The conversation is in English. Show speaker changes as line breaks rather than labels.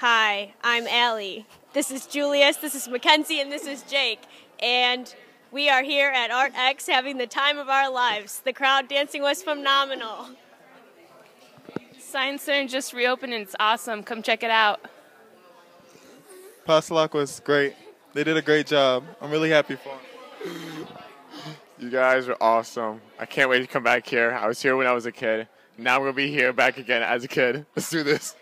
Hi, I'm Allie. This is Julius, this is Mackenzie, and this is Jake. And we are here at Art X having the time of our lives. The crowd dancing was phenomenal.
Science Center just reopened and it's awesome. Come check it out.
Passalacqua was great. They did a great job. I'm really happy for them.
You guys are awesome. I can't wait to come back here. I was here when I was a kid. Now I'm going to be here back again as a kid. Let's do this.